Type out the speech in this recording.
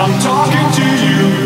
I'm talking to you.